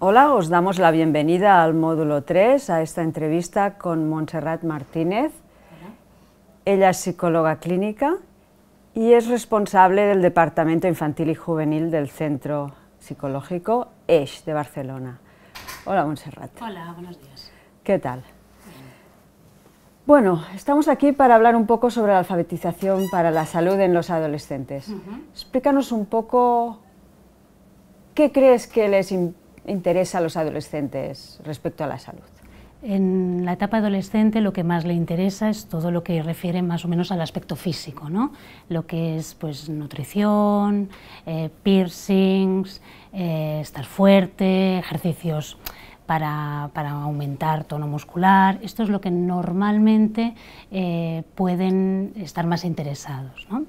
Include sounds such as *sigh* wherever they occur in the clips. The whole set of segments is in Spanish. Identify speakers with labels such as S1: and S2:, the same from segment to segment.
S1: Hola, os damos la bienvenida al módulo 3, a esta entrevista con Montserrat Martínez. Ella es psicóloga clínica y es responsable del Departamento Infantil y Juvenil del Centro Psicológico ESH de Barcelona. Hola, Montserrat.
S2: Hola, buenos días.
S1: ¿Qué tal? Bueno, estamos aquí para hablar un poco sobre la alfabetización para la salud en los adolescentes. Explícanos un poco qué crees que les interesa a los adolescentes respecto a la salud?
S2: En la etapa adolescente lo que más le interesa es todo lo que refiere más o menos al aspecto físico, ¿no? lo que es pues, nutrición, eh, piercings, eh, estar fuerte, ejercicios para, para, aumentar tono muscular. Esto es lo que normalmente eh, pueden estar más interesados. ¿no?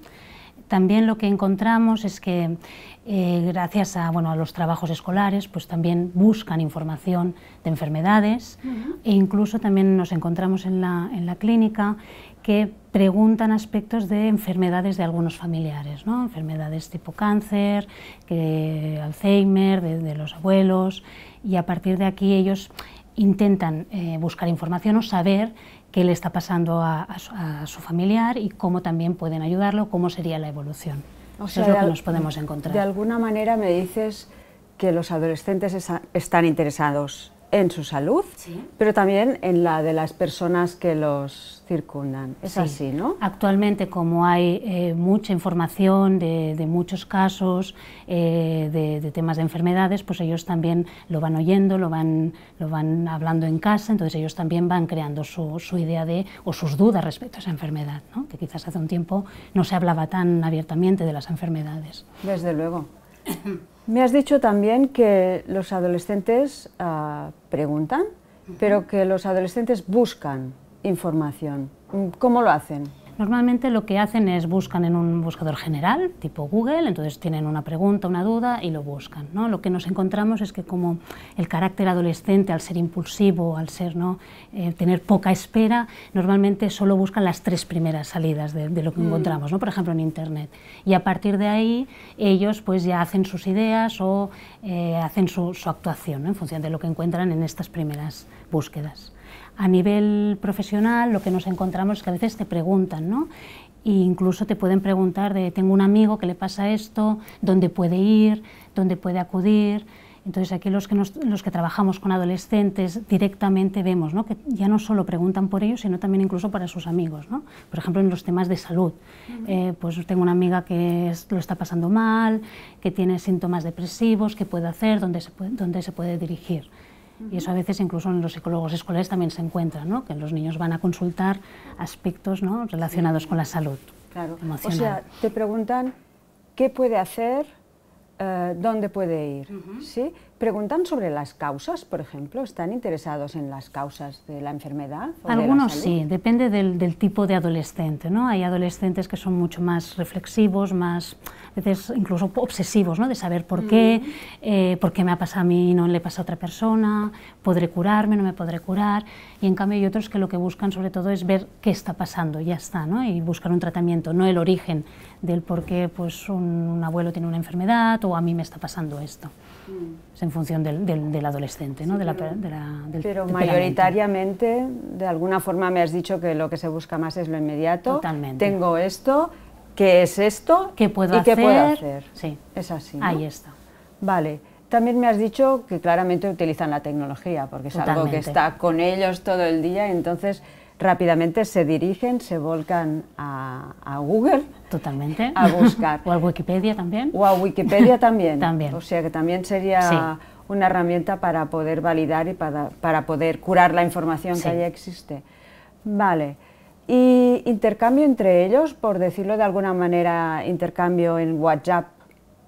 S2: También lo que encontramos es que eh, gracias a, bueno, a los trabajos escolares pues también buscan información de enfermedades. E incluso también nos encontramos en la, en la, clínica que preguntan aspectos de enfermedades de algunos familiares, ¿no? enfermedades tipo cáncer, que, Alzheimer, de, los abuelos. Y a partir de aquí ellos intentan eh, buscar información o saber qué le está pasando a, su familiar y cómo también pueden ayudarlo, cómo sería la evolución. Eso es lo que nos podemos encontrar.
S1: De alguna manera me dices que los adolescentes están interesados en su salud, pero también en la de las personas que los circundan. Es así, ¿no?
S2: Actualmente, como hay eh, mucha información de, muchos casos, eh, de, temas de enfermedades, pues ellos también lo van oyendo, lo van, lo van hablando en casa, entonces ellos también van creando su, su idea de, o sus dudas respecto a esa enfermedad, ¿no? que quizás hace un tiempo no se hablaba tan abiertamente de las enfermedades.
S1: Desde luego. *coughs* Me has dicho también que los adolescentes ah, preguntan, pero que los adolescentes buscan información. ¿Cómo lo hacen?
S2: Normalmente lo que hacen es buscan en un buscador general, tipo Google, entonces tienen una pregunta, una duda y lo buscan. ¿no? Lo que nos encontramos es que como el carácter adolescente, al ser impulsivo, al ser, ¿no? Eh, tener poca espera, normalmente solo buscan las tres primeras salidas de, lo que mm. encontramos, ¿no? por ejemplo en Internet. Y a partir de ahí ellos pues ya hacen sus ideas o eh, hacen su, su actuación en función de lo que encuentran en estas primeras búsquedas. A nivel profesional lo que nos encontramos es que a veces te preguntan, ¿no? E incluso te pueden preguntar de tengo un amigo que le pasa esto, dónde puede ir, dónde puede acudir. Entonces aquí los que, los que trabajamos con adolescentes directamente vemos ¿no? que ya no solo preguntan por ellos, sino también incluso para sus amigos. ¿no? Por ejemplo, en los temas de salud. Eh, pues tengo una amiga que lo está pasando mal, que tiene síntomas depresivos, ¿qué puede hacer? ¿Dónde se puede, dónde se puede dirigir? Y eso a veces incluso en los psicólogos escolares también se encuentra, ¿no? que los niños van a consultar aspectos ¿no? relacionados con la salud
S1: claro. O sea, te preguntan qué puede hacer, eh, dónde puede ir. ¿sí? Preguntan sobre las causas, por ejemplo, ¿están interesados en las causas de la enfermedad?
S2: Algunos sí, depende del, tipo de adolescente. ¿no? Hay adolescentes que son mucho más reflexivos, más, a veces incluso obsesivos, ¿no? de saber por qué, eh, por qué me ha pasado a mí y no le pasa a otra persona, podré curarme, no me podré curar. Y en cambio hay otros que lo que buscan sobre todo es ver qué está pasando, ya está, ¿no? y buscar un tratamiento, no el origen del por qué pues, un abuelo tiene una enfermedad o a mí me está pasando esto. Es en función del, del, adolescente, ¿no? de la, de la,
S1: del Pero mayoritariamente, de alguna forma me has dicho que lo que se busca más es lo inmediato.
S2: Totalmente.
S1: Tengo esto, ¿qué es esto?
S2: ¿Qué puedo
S1: y
S2: hacer?
S1: qué puedo hacer?
S2: Sí.
S1: Es así.
S2: Ahí está.
S1: Vale. También me has dicho que claramente utilizan la tecnología, porque es algo que está con ellos todo el día, entonces rápidamente se dirigen, se volcan a, Google.
S2: Totalmente.
S1: A buscar. *laughs*
S2: o a Wikipedia también.
S1: O a Wikipedia también. *laughs*
S2: también.
S1: O sea que también sería una herramienta para poder validar y para, para poder curar la información que ya existe. Vale. Y intercambio entre ellos, por decirlo de alguna manera, intercambio en WhatsApp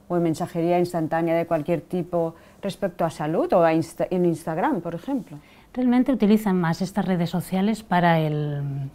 S1: o en mensajería instantánea de cualquier tipo respecto a salud o en Instagram, por ejemplo
S2: realmente utilizan más estas redes sociales para el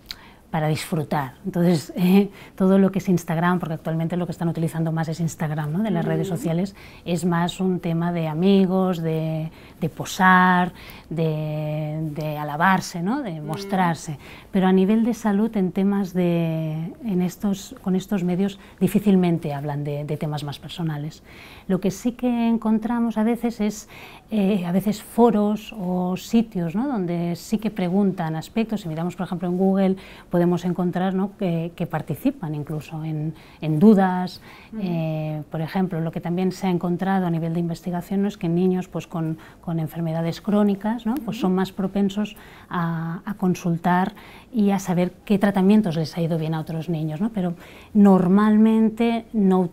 S2: para disfrutar. Entonces, *laughs* eh, todo lo que es Instagram, porque actualmente lo que están utilizando más es Instagram, ¿no? de las redes sociales, es más un tema de amigos, de, posar, de, alabarse, ¿no? de mostrarse. Pero a nivel de salud, en temas de, en estos, con estos medios, difícilmente hablan de, temas más personales. Lo que sí que encontramos a veces es eh, a veces foros o sitios ¿no? donde sí que preguntan aspectos. Si miramos, por ejemplo, en Google, podemos encontrar que, participan incluso en, dudas. Eh, por ejemplo, lo que también se ha encontrado a nivel de investigación ¿no? es que niños pues, con, enfermedades crónicas pues son más propensos a, consultar y a saber qué tratamientos les ha ido bien a otros niños. Pero normalmente no,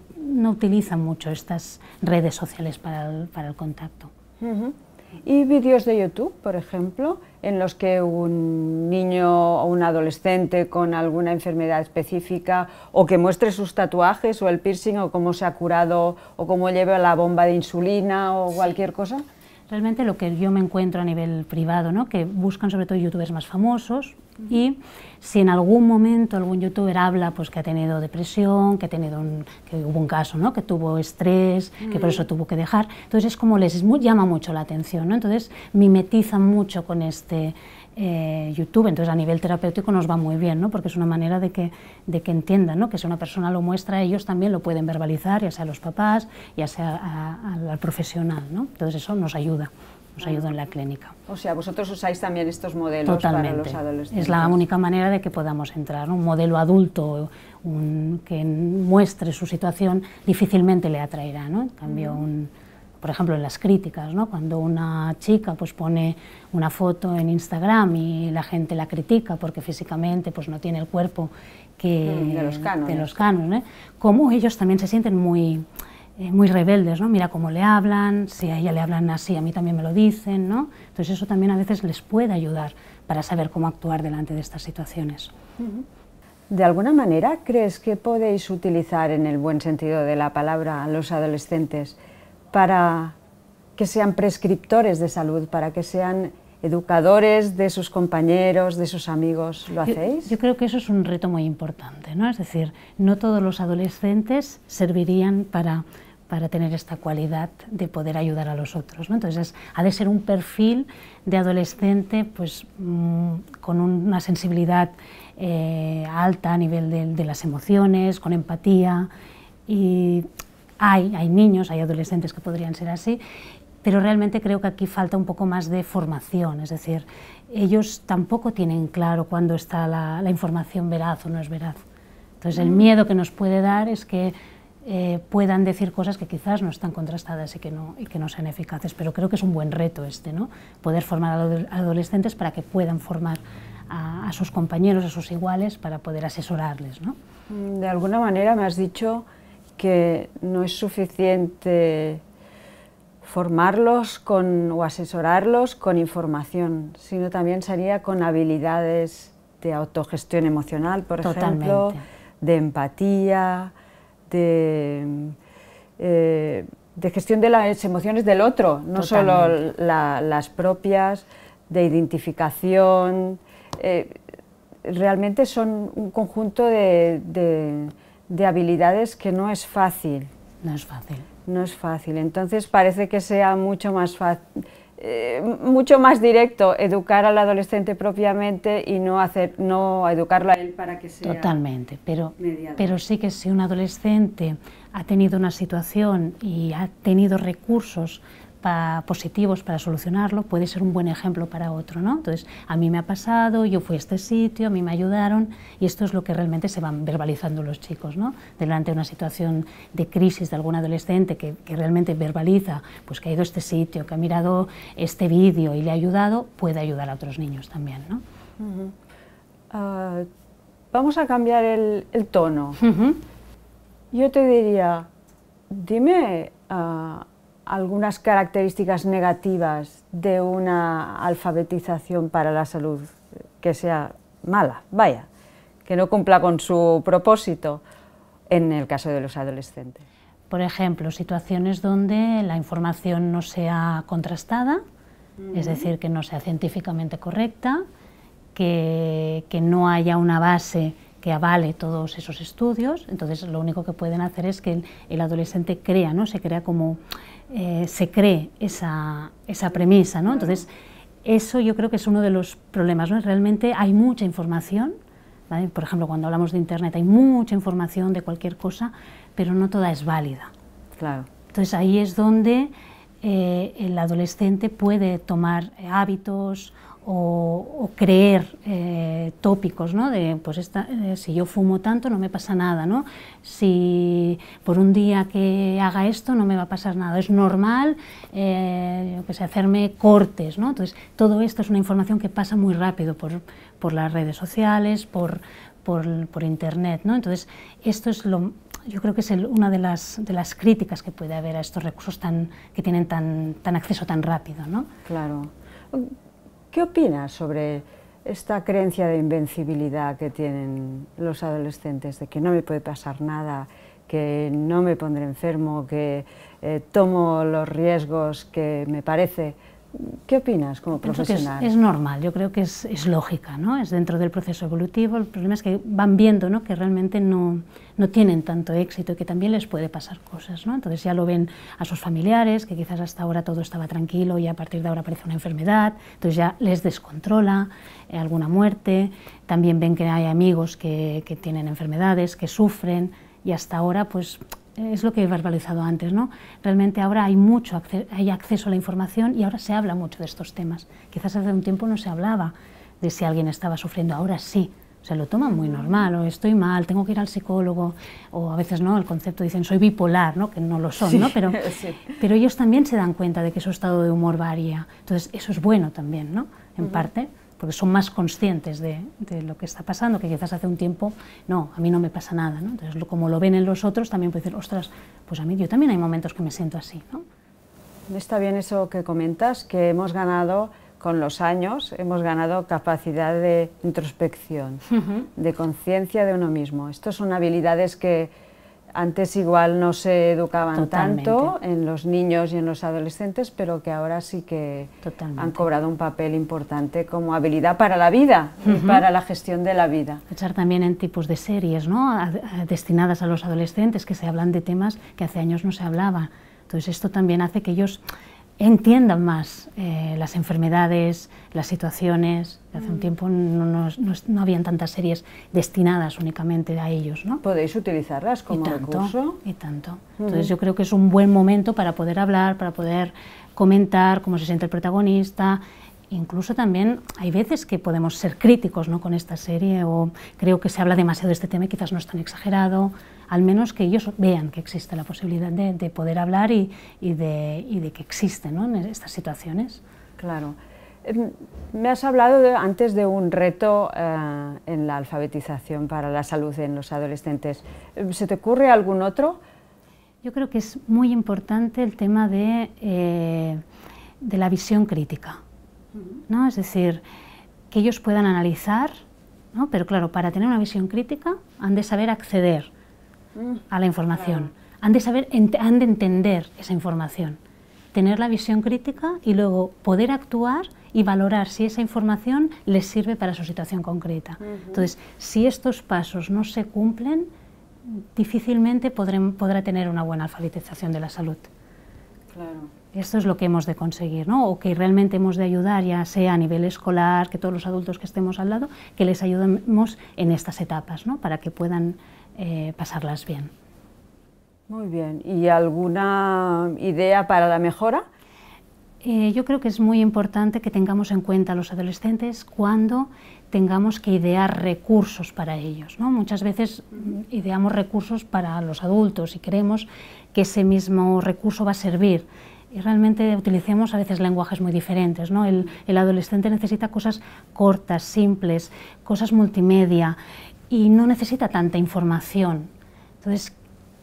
S2: utilizan mucho estas redes sociales para el, contacto.
S1: ¿Y vídeos de YouTube, por ejemplo, en los que un niño o un adolescente con alguna enfermedad específica o que muestre sus tatuajes o el piercing o cómo se ha curado o cómo lleva la bomba de insulina o cualquier cosa?
S2: Realmente lo que yo me encuentro a nivel privado, ¿no? que buscan sobre todo youtubers más famosos, y si en algún momento algún youtuber habla pues que ha tenido depresión, que ha tenido que hubo un caso, ¿no? que tuvo estrés, que por eso tuvo que dejar, entonces es como les llama mucho la atención, ¿no? entonces mimetizan mucho con este eh, YouTube, entonces a nivel terapéutico nos va muy bien, ¿no? porque es una manera de que, de que entiendan, ¿no? que si una persona lo muestra, ellos también lo pueden verbalizar, ya sea los papás, ya sea al profesional, ¿no? entonces eso nos ayuda nos ayuda en la clínica.
S1: O sea, vosotros usáis también estos modelos
S2: para
S1: los adolescentes.
S2: Es la única manera de que podamos entrar. Un modelo adulto que muestre su situación difícilmente le atraerá. ¿no? En cambio, un, por ejemplo, en las críticas, ¿no? cuando una chica pues, pone una foto en Instagram y la gente la critica porque físicamente pues, no tiene el cuerpo que,
S1: mm, de los cánones,
S2: de los cánones como ellos también se sienten muy eh, muy rebeldes, ¿no? Mira cómo le hablan, si a ella le hablan así, a mí también me lo dicen, ¿no? Entonces eso también a veces les puede ayudar para saber cómo actuar delante de estas situaciones.
S1: ¿De alguna manera crees que podéis utilizar en el buen sentido de la palabra a los adolescentes para que sean prescriptores de salud, para que sean educadores de sus compañeros, de sus amigos, ¿lo hacéis?
S2: Yo, creo que eso es un reto muy importante, ¿no? Es decir, no todos los adolescentes servirían para, para tener esta cualidad de poder ayudar a los otros, ¿no? Entonces, ha de ser un perfil de adolescente pues, mm, con una sensibilidad eh, alta a nivel de, de, las emociones, con empatía y hay, hay niños, hay adolescentes que podrían ser así pero realmente creo que aquí falta un poco más de formación, es decir, ellos tampoco tienen claro cuándo está la, información veraz o no es veraz. Entonces el miedo que nos puede dar es que eh, puedan decir cosas que quizás no están contrastadas y que no, y que no sean eficaces, pero creo que es un buen reto este, ¿no? poder formar a adolescentes para que puedan formar a, sus compañeros, a sus iguales, para poder asesorarles. ¿no?
S1: De alguna manera me has dicho que no es suficiente formarlos con, o asesorarlos con información, sino también sería con habilidades de autogestión emocional, por ejemplo, de empatía, de, eh, de, gestión de las emociones del otro, no solo las propias, de identificación. Eh, realmente son un conjunto de, de habilidades que no es fácil.
S2: No es fácil
S1: no es fácil. Entonces parece que sea mucho más eh, mucho más directo educar al adolescente propiamente y no hacer no educarlo a él para que sea
S2: totalmente pero pero sí que si un adolescente ha tenido una situación y ha tenido recursos positivos para solucionarlo, puede ser un buen ejemplo para otro. ¿no? Entonces, a mí me ha pasado, yo fui a este sitio, a mí me ayudaron y esto es lo que realmente se van verbalizando los chicos. ¿no? Delante de una situación de crisis de algún adolescente que, realmente verbaliza pues, que ha ido a este sitio, que ha mirado este vídeo y le ha ayudado, puede ayudar a otros niños también. ¿no?
S1: Ah, vamos a cambiar el, tono. Yo te diría, dime... Algunas características negativas de una alfabetización para la salud que sea mala, vaya, que no cumpla con su propósito en el caso de los adolescentes.
S2: Por ejemplo, situaciones donde la información no sea contrastada, es decir, que no sea científicamente correcta que, que no haya una base que avale todos esos estudios, entonces lo único que pueden hacer es que el, adolescente crea, ¿no? se crea como, eh, se cree esa, esa premisa, ¿no? entonces eso yo creo que es uno de los problemas, ¿no? realmente hay mucha información, por ejemplo cuando hablamos de internet hay mucha información de cualquier cosa, pero no toda es válida.
S1: Claro.
S2: Entonces ahí es donde eh, el adolescente puede tomar hábitos o, creer eh, tópicos, ¿no? De, pues esta, eh, si yo fumo tanto no me pasa nada, ¿no? Si por un día que haga esto no me va a pasar nada, es normal, eh, que sé, hacerme cortes, ¿no? Entonces, todo esto es una información que pasa muy rápido por, por las redes sociales, por, por, por, internet, ¿no? Entonces, esto es lo, yo creo que es una de las, de las críticas que puede haber a estos recursos tan, que tienen tan, tan acceso tan rápido, ¿no?
S1: Claro. ¿Qué opinas sobre esta creencia de invencibilidad que tienen los adolescentes, de que no me puede pasar nada, que no me pondré enfermo, que eh, tomo los riesgos que me parece ¿Qué opinas como profesional?
S2: Es, normal, yo creo que es, es, lógica, ¿no? es dentro del proceso evolutivo. El problema es que van viendo ¿no? que realmente no, no, tienen tanto éxito y que también les puede pasar cosas. ¿no? Entonces ya lo ven a sus familiares, que quizás hasta ahora todo estaba tranquilo y a partir de ahora aparece una enfermedad, entonces ya les descontrola eh, alguna muerte. También ven que hay amigos que, que tienen enfermedades, que sufren y hasta ahora pues es lo que he verbalizado antes, ¿no? Realmente ahora hay mucho hay acceso a la información y ahora se habla mucho de estos temas. Quizás hace un tiempo no se hablaba de si alguien estaba sufriendo, ahora sí. Se lo toman muy normal, o estoy mal, tengo que ir al psicólogo, o a veces no, el concepto dicen soy bipolar, ¿no? que no lo son, ¿no? Pero, *laughs* pero ellos también se dan cuenta de que su estado de humor varía. Entonces, eso es bueno también, ¿no? En parte porque son más conscientes de, lo que está pasando, que quizás hace un tiempo, no, a mí no me pasa nada. ¿no? Entonces, como lo ven en los otros, también puede decir, ostras, pues a mí yo también hay momentos que me siento así. ¿no?
S1: Está bien eso que comentas, que hemos ganado con los años, hemos ganado capacidad de introspección, de conciencia de uno mismo. Estas son habilidades que antes igual no se educaban tanto en los niños y en los adolescentes, pero que ahora sí que han cobrado un papel importante como habilidad para la vida y para la gestión de la vida.
S2: Echar también en tipos de series ¿no? destinadas a los adolescentes que se hablan de temas que hace años no se hablaba. Entonces esto también hace que ellos entiendan más eh, las enfermedades, las situaciones. Hace un mm. tiempo no, no, habían tantas series destinadas únicamente a ellos. ¿no?
S1: Podéis utilizarlas como
S2: y tanto,
S1: recurso.
S2: Y tanto. Entonces yo creo que es un buen momento para poder hablar, para poder comentar cómo se siente el protagonista. Incluso también hay veces que podemos ser críticos ¿no? con esta serie o creo que se habla demasiado de este tema y quizás no es tan exagerado al menos que ellos vean que existe la posibilidad de, poder hablar y, de, que existen ¿no? estas situaciones.
S1: Claro. Em, me has hablado antes de un reto eh, en la alfabetización para la salud en los adolescentes. Em, ¿Se te ocurre algún otro?
S2: Yo creo que es muy importante el tema de, eh, de la visión crítica. ¿No? Es decir, que ellos puedan analizar, ¿no? pero claro, para tener una visión crítica han de saber acceder a la información. Han de saber, han de entender esa información, tener la visión crítica y luego poder actuar y valorar si esa información les sirve para su situación concreta. Entonces, si estos pasos no se cumplen, difícilmente podrá tener una buena alfabetización de la salud. Esto es lo que hemos de conseguir, ¿no? o que realmente hemos de ayudar, ya sea a nivel escolar, que todos los adultos que estemos al lado, que les ayudemos en estas etapas, ¿no? para que puedan eh, pasarlas bien.
S1: Muy bien. ¿Y alguna idea para la mejora?
S2: Eh, yo creo que es muy importante que tengamos en cuenta a los adolescentes cuando tengamos que idear recursos para ellos. ¿no? Muchas veces ideamos recursos para los adultos y creemos que ese mismo recurso va a servir. Y realmente utilicemos a veces lenguajes muy diferentes. ¿no? El, el adolescente necesita cosas cortas, simples, cosas multimedia y no necesita tanta información. Entonces,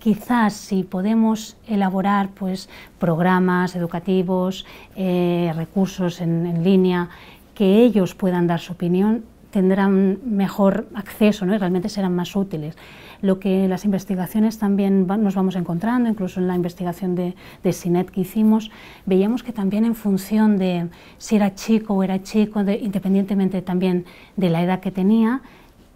S2: quizás si podemos elaborar pues, programas educativos, eh, recursos en, línea, que ellos puedan dar su opinión, tendrán mejor acceso ¿no? y realmente serán más útiles. Lo que las investigaciones también nos vamos encontrando, incluso en la investigación de, de, SINET que hicimos, veíamos que también en función de si era chico o era chico, independientemente también de la edad que tenía,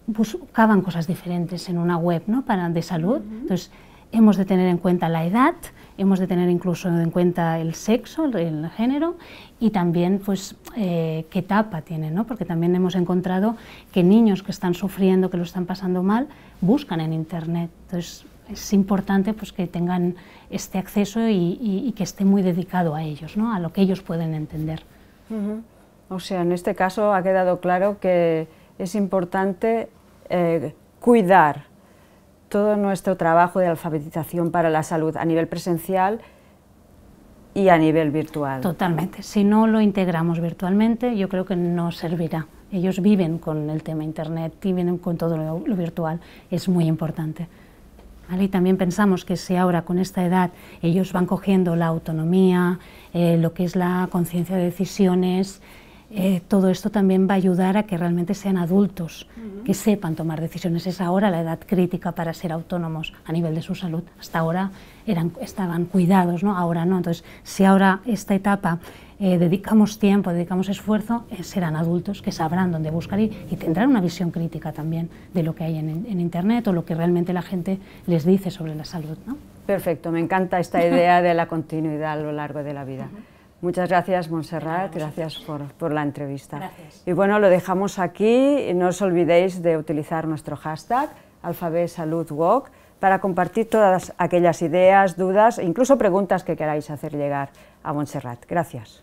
S2: buscaban cosas diferentes en una web ¿no? Para, de salud. Entonces, hemos de tener en cuenta la edad, hemos de tener incluso en cuenta el sexo, el, género y también pues eh, qué etapa tienen, ¿no? porque también hemos encontrado que niños que están sufriendo, que lo están pasando mal, buscan en Internet. Entonces es importante pues, que tengan este acceso y, que esté muy dedicado a ellos, ¿no? a lo que ellos pueden entender.
S1: O sea, en este caso ha quedado claro que es importante eh, cuidar todo nuestro trabajo de alfabetización para la salud a nivel presencial y a nivel virtual.
S2: Totalmente. Si no lo integramos virtualmente, yo creo que no servirá. Ellos viven con el tema Internet y viven con todo lo, virtual. Es muy importante. Y también pensamos que si ahora con esta edad ellos van cogiendo la autonomía, eh, lo que es la conciencia de decisiones, eh, todo esto también va a ayudar a que realmente sean adultos, que sepan tomar decisiones. Es ahora la edad crítica para ser autónomos a nivel de su salud. Hasta ahora eran, estaban cuidados, ¿no? ahora no. Entonces, si ahora esta etapa eh, dedicamos tiempo, dedicamos esfuerzo, eh, serán adultos que sabrán dónde buscar y, tendrán una visión crítica también de lo que hay en, Internet o lo que realmente la gente les dice sobre la salud. ¿no?
S1: Perfecto, me encanta esta idea de la continuidad a lo largo de la vida. Muchas gracias, Montserrat, gracias por, la entrevista. Y bueno, lo dejamos aquí. No os olvidéis de utilizar nuestro hashtag AlfabetSaludWalk para compartir todas aquellas ideas, dudas e incluso preguntas que queráis hacer llegar a Montserrat. Gracias.